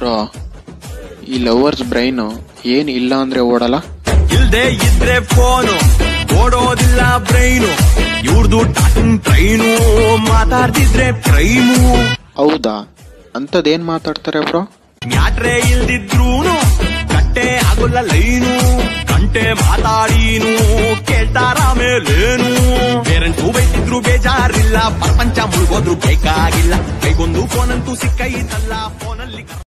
Bro ಈ lovers brain ಏನ್ ಇಲ್ಲ ಅಂದ್ರೆ ಓಡಲ್ಲ? ಇಲ್ದೆ ಇದ್ರೆ ಫೋನು ಓಡೋದಿಲ್ಲ ಬ್ರೈನು ಇವ್ರದು ಟಾಟನ್ ಟ್ರೈನು ಮಾತಾಡ್ತಿದ್ರೆ ಪ್ರೈಮು ಹೌದಾ? ಅಂತದೇನ್ ಮಾತಾಡ್ತಾರೆ ಬ್ರೋ? ಮ್ಯಾಟ್ರೆ ಇಲ್ದಿದ್ರೂನು ಕಟ್ಟೆ ಆಗೋಲ್ಲ ಲೈನು. ಗಂಟೆ ಮಾತಾಡೀನು ಕೇಳ್ತಾರ ಮೇಲೇನು. ಪೇರೆಂಟ್ಸು ಬೈತಿದ್ರು ಬೇಜಾರಿಲ್ಲ ಪ್ರಪಂಚ ಮುಳುಗೋದ್ರು ಬೇಕಾಗಿಲ್ಲ. ಕೈಗೊಂದು ಫೋನ್ ಅಂತೂ ಸಿಕ್ಕೈತಲ್ಲ ಫೋನಲ್ಲಿ